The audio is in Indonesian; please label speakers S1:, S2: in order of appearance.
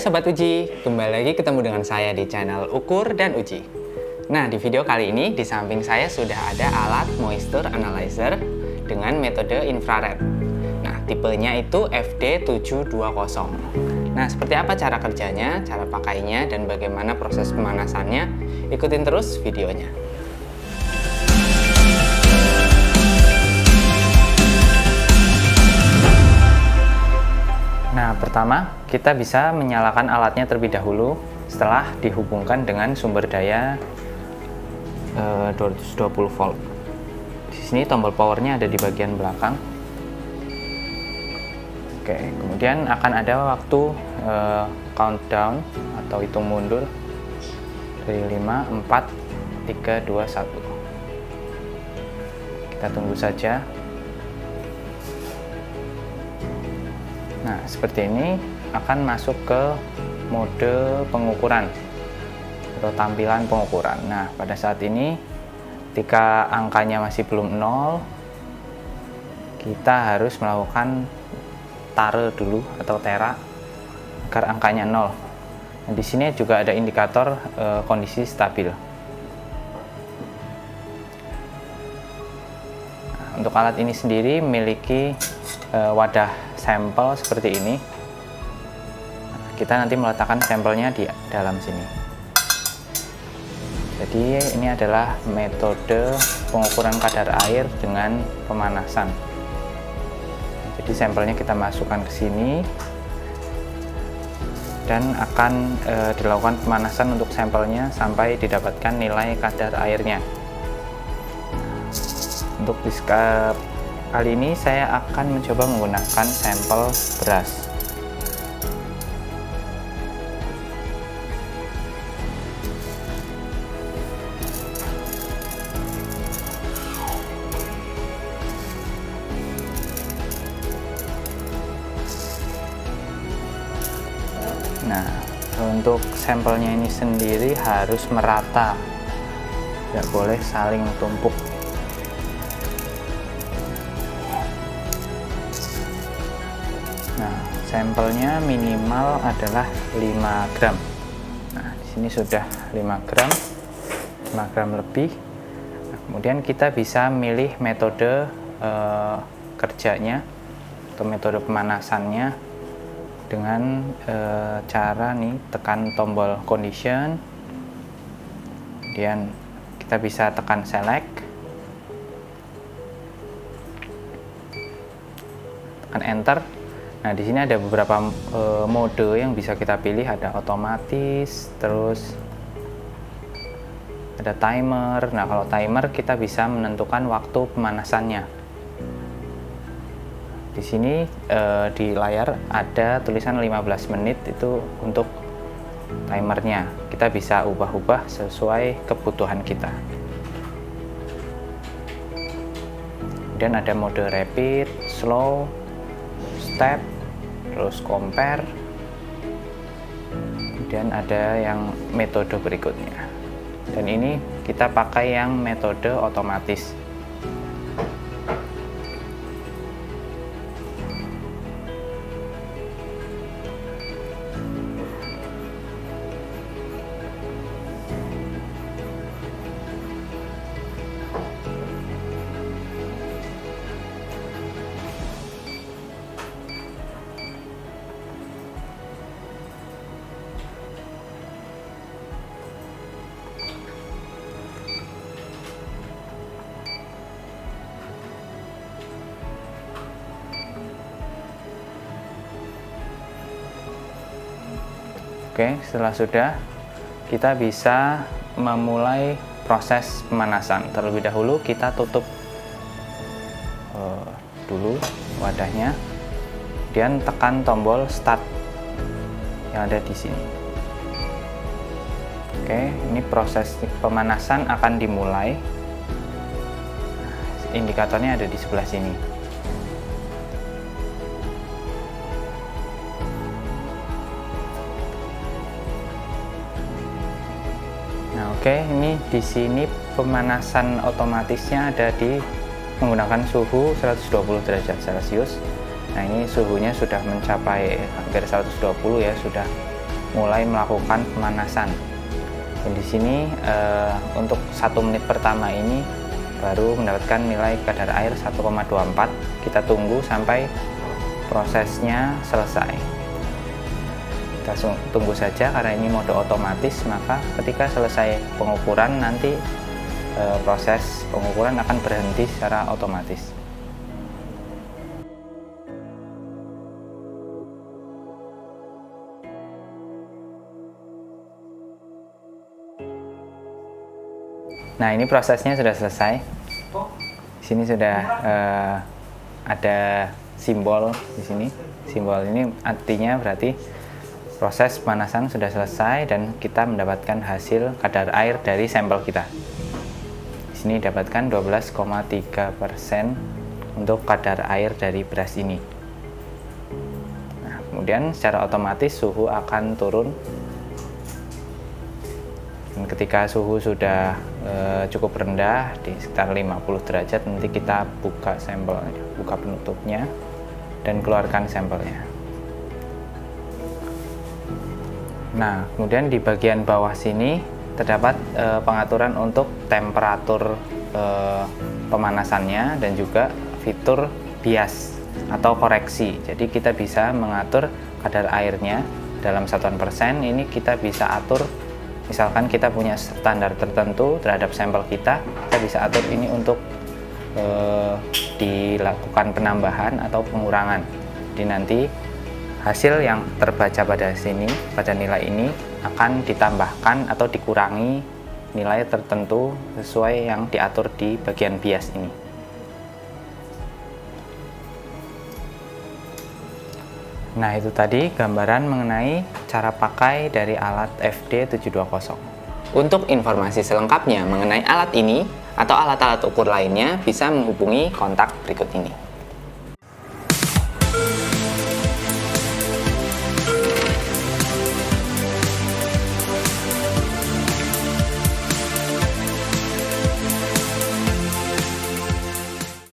S1: Sobat Uji, kembali lagi ketemu dengan saya di channel Ukur dan Uji. Nah, di video kali ini di samping saya sudah ada alat moisture analyzer dengan metode infrared. Nah, tipenya itu FD720. Nah, seperti apa cara kerjanya, cara pakainya, dan bagaimana proses pemanasannya? Ikutin terus videonya. Nah, pertama kita bisa menyalakan alatnya terlebih dahulu setelah dihubungkan dengan sumber daya e, 220 volt. Di sini tombol powernya ada di bagian belakang. Oke, kemudian akan ada waktu e, countdown atau hitung mundur dari 5, 4, 3, 2, 1. Kita tunggu saja. Nah, seperti ini akan masuk ke mode pengukuran atau tampilan pengukuran. Nah, pada saat ini ketika angkanya masih belum nol, kita harus melakukan tare dulu atau tera agar angkanya nol. Nah, di sini juga ada indikator e, kondisi stabil. Nah, untuk alat ini sendiri memiliki e, wadah sampel seperti ini. Kita nanti meletakkan sampelnya di dalam sini. Jadi ini adalah metode pengukuran kadar air dengan pemanasan. Jadi sampelnya kita masukkan ke sini dan akan e, dilakukan pemanasan untuk sampelnya sampai didapatkan nilai kadar airnya. Untuk di Kali ini saya akan mencoba menggunakan sampel beras. Nah, untuk sampelnya ini sendiri harus merata, tidak boleh saling tumpuk. Sampelnya minimal adalah 5 gram. Nah di sini sudah 5 gram 5 gram lebih. Nah, kemudian kita bisa milih metode eh, kerjanya atau metode pemanasannya dengan eh, cara nih tekan tombol condition. Kemudian kita bisa tekan select. Tekan enter Nah, di sini ada beberapa e, mode yang bisa kita pilih, ada otomatis, terus ada timer. Nah, kalau timer kita bisa menentukan waktu pemanasannya. Di sini e, di layar ada tulisan 15 menit itu untuk timernya. Kita bisa ubah-ubah sesuai kebutuhan kita. Dan ada mode rapid, slow, step, terus compare. Kemudian ada yang metode berikutnya. Dan ini kita pakai yang metode otomatis Oke, setelah sudah kita bisa memulai proses pemanasan. Terlebih dahulu kita tutup uh, dulu wadahnya, dan tekan tombol start yang ada di sini. Oke, ini proses pemanasan akan dimulai. Indikatornya ada di sebelah sini. Oke, ini di sini pemanasan otomatisnya ada di menggunakan suhu 120 derajat Celcius. Nah, ini suhunya sudah mencapai hampir 120 ya, sudah mulai melakukan pemanasan. Dan di sini uh, untuk satu menit pertama ini baru mendapatkan nilai kadar air 1,24. Kita tunggu sampai prosesnya selesai. Kita tunggu saja karena ini mode otomatis, maka ketika selesai pengukuran nanti uh, proses pengukuran akan berhenti secara otomatis. Nah ini prosesnya sudah selesai. Di sini sudah uh, ada simbol di sini. Simbol ini artinya berarti proses pemanasan sudah selesai dan kita mendapatkan hasil kadar air dari sampel kita. Di sini dapatkan 12,3 persen untuk kadar air dari beras ini. Nah, kemudian secara otomatis suhu akan turun dan ketika suhu sudah e, cukup rendah di sekitar 50 derajat nanti kita buka sampelnya, buka penutupnya dan keluarkan sampelnya. Nah, kemudian di bagian bawah sini terdapat e, pengaturan untuk temperatur e, pemanasannya dan juga fitur bias atau koreksi. Jadi kita bisa mengatur kadar airnya dalam satuan persen ini kita bisa atur misalkan kita punya standar tertentu terhadap sampel kita kita bisa atur ini untuk e, dilakukan penambahan atau pengurangan di nanti hasil yang terbaca pada sini pada nilai ini akan ditambahkan atau dikurangi nilai tertentu sesuai yang diatur di bagian bias ini Nah itu tadi gambaran mengenai cara pakai dari alat FD720. Untuk informasi selengkapnya mengenai alat ini atau alat-alat ukur lainnya bisa menghubungi kontak berikut ini.